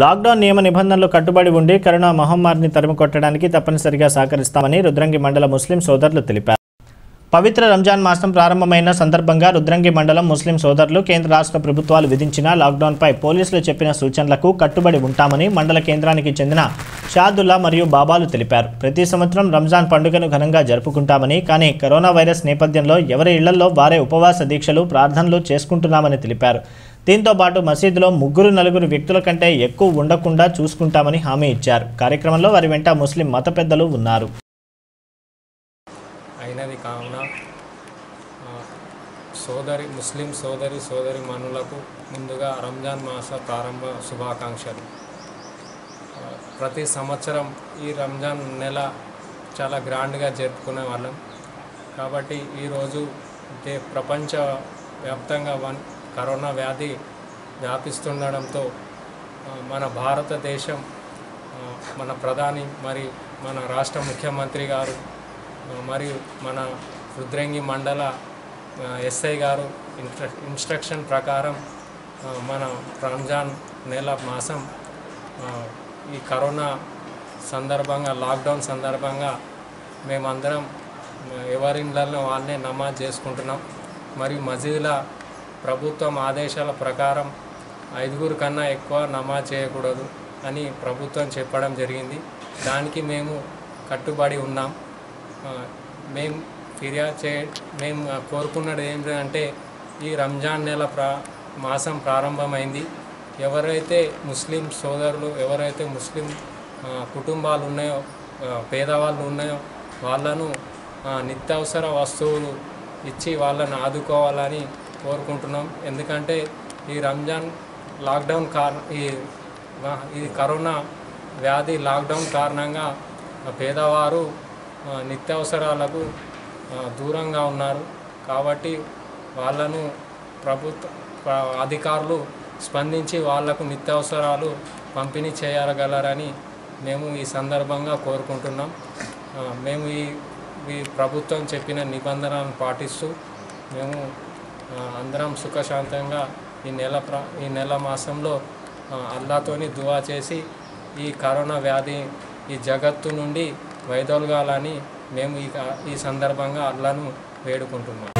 Lockdown నియమ నిబంధనలు కట్టుబడి ఉండి కరోనా మహమ్మారిని తరిమికొట్టడానికి తప్పనిసరిగా సహకరిస్తామని రుద్రంగి మండల ముస్లిం సోదరులు తెలిపారు. పవిత్ర రంజాన్ మాసం ప్రారంభమైన సందర్భంగా రుద్రంగి మండలం ముస్లిం సోదరులు కేంద్ర రాష్ట్ర ప్రభుత్వాలు విధించిన లాక్డౌన్పై పోలీసులు చెప్పిన సూచనలకు కట్టుబడి ఉంటామని మండల కేంద్రానికి చెందిన షాదుల్లా మరియు బాబాలు తెలిపారు. ప్రతి సంవత్సరం రంజాన్ పండుగను ఘనంగా జరుపుకుంటామని కానీ కరోనా వైరస్ నేపథ్యంలో ఎవరి ఇళ్ళలో వారే ఉపవాస దీక్షలు ప్రార్థనలు చేసుకుంటున్నామని తెలిపారు. దీంతో పాటు మసీదులో ముగ్గురు నలుగురు వ్యక్తుల కంటే ఎక్కువ ఉండకుండా చూసుకుంటామని హామీ ఇచ్చారు. కార్యక్రమంలో వారి వెంట ముస్లిం మత పెద్దలు ఉన్నారు. అయినది కావున సోదరి ముస్లిం సోదరి సోదరి మనులకు ముందుగా రంజాన్ మాస ప్రారంభ శుభాకాంక్షలు. ప్రతి సంవత్సరం ఈ రంజాన్ నెల చాలా గ్రాండ్గా జరుపుకునే వాళ్ళం. కాబట్టి ఈరోజు ప్రపంచ వ్యాప్తంగా వన్ కరోనా వ్యాధి వ్యాపిస్తుండడంతో మన భారతదేశం మన ప్రధాని మరి మన రాష్ట్ర ముఖ్యమంత్రి గారు మరియు మన రుద్రంగి మండల ఎస్ఐ గారు ఇన్స్ట్రక్షన్ ప్రకారం మన రంజాన్ నెల మాసం ఈ కరోనా సందర్భంగా లాక్డౌన్ సందర్భంగా మేమందరం ఆ, ఎవరి ఇళ్ళల్లో నమాజ్ చేసుకుంటున్నాం. మరియు మసీదుల ప్రభుత్వం ఆదేశాల ప్రకారం ఐదుగురు కన్నా ఎక్కువ నమాజ్ చేయకూడదు అని ప్రభుత్వం చెప్పడం జరిగింది. దానికి మేము కట్టుబడి ఉన్నాం. మేము ఫిర్యాదు చే మేము కోరుకున్నది ఏంటంటే ఈ రంజాన్ నెల ప్రా మాసం ప్రారంభమైంది. ఎవరైతే ముస్లిం సోదరులు ఎవరైతే ముస్లిం కుటుంబాలు ఉన్నాయో పేదవాళ్ళు ఉన్నాయో వాళ్ళను నిత్యవసర నిత్యావసర వస్తువులు ఇచ్చి వాళ్ళని ఆదుకోవాలని కోరుకుంటున్నాం. ఎందుకంటే ఈ రంజాన్ లాక్డౌన్ కారణ ఈ ఈ కరోనా వ్యాధి లాక్డౌన్ కారణంగా పేదవారు నిత్యావసరాలకు దూరంగా ఉన్నారు. కాబట్టి వాళ్ళను ప్రభుత్వ అధికారులు స్పందించి వాళ్ళకు నిత్యావసరాలు పంపిణీ చేయగలరని మేము ఈ సందర్భంగా కోరుకుంటున్నాం. మేము ఈ ఈ ప్రభుత్వం చెప్పిన నిబంధనలను పాటిస్తూ మేము అందరం సుఖశాంతంగా ఈ నెల ప్ర ఈ నెల మాసంలో అల్లాతోని దువా చేసి ఈ కరోనా వ్యాధి ఈ జగత్తు నుండి వైదొలగాలని మేము ఈ సందర్భంగా అల్లాను వేడుకుంటున్నాం.